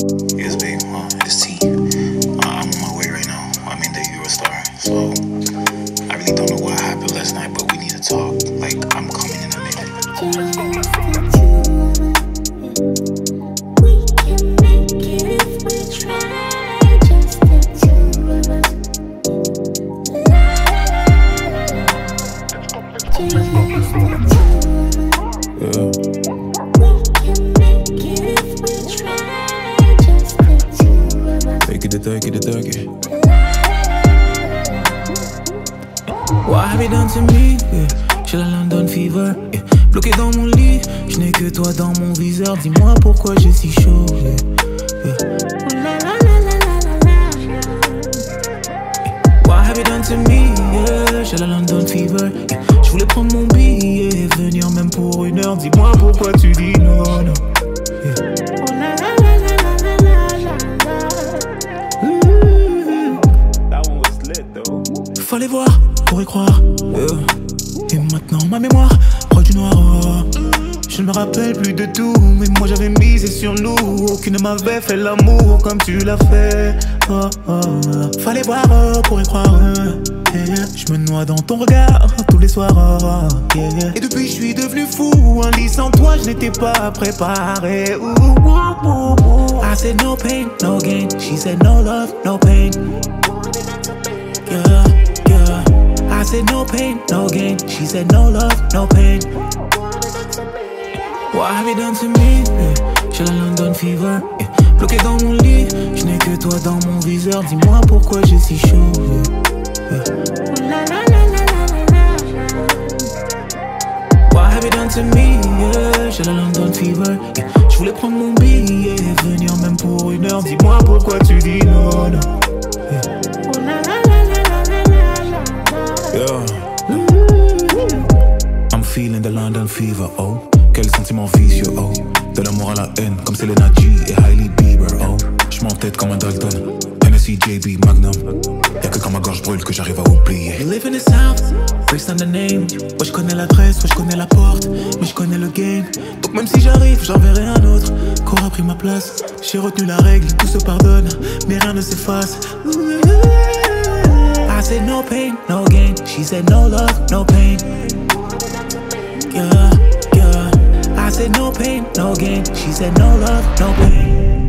Yes, babe. Uh, it's T. I'm on my way right now. I'm in the Eurostar. So, I really don't know what happened last night, but we need to talk. Like, I'm coming in a minute. It, take it. What have you done to me? J'ai la London fever. Bloqué dans mon lit, je n'ai que toi dans mon viseur. Dis-moi pourquoi j'ai si chaud. yeah. What have you done to me? J'ai la London fever. Je voulais prendre mon billet et venir même pour une heure. Dis-moi pourquoi tu dis non, non. Fallait voir pour y croire. Et maintenant ma mémoire proche du noir. Je ne me rappelle plus de tout, mais moi j'avais misé sur nous. Aucune ne m'avait fait l'amour comme tu l'as fait. Oh, oh, oh. Fallait voir pour y croire. Je me noie dans ton regard tous les soirs. Et depuis je suis devenu fou. Un lit sans toi, je n'étais pas préparé. I said no pain, no gain. She said no love, no pain. Yeah. Said no pain, no gain. She said no love, no pain. What have you done to me? Yeah. J'ai la London fever. yeah. Bloqué dans mon lit, je n'ai que toi dans mon viseur. Dis-moi pourquoi j'ai si chaud. yeah. What have you done to me? J'ai la London fever. Je voulais prendre mon billet et venir même pour une heure. Dis-moi pourquoi tu dis non. Yeah. I'm feeling the London fever, oh. Quel sentiment vicieux, oh. De l'amour à la haine, comme Selena G et Hailey Bieber, oh. Je m'entête comme un Dalton. Hennessy, JB, Magnum. Y'a que quand ma gorge brûle que j'arrive à oublier. You live in the South, based on the name. Ouais, je connais l'adresse, ouais, je connais la porte. Mais je connais le game. Donc même si j'arrive, j'enverrai un autre. Qu'aura pris ma place. J'ai retenu la règle, tout se pardonne. Mais rien ne s'efface. She said, no love, no pain. Yeah, yeah. I said, no pain, no gain. She said, no love, no pain.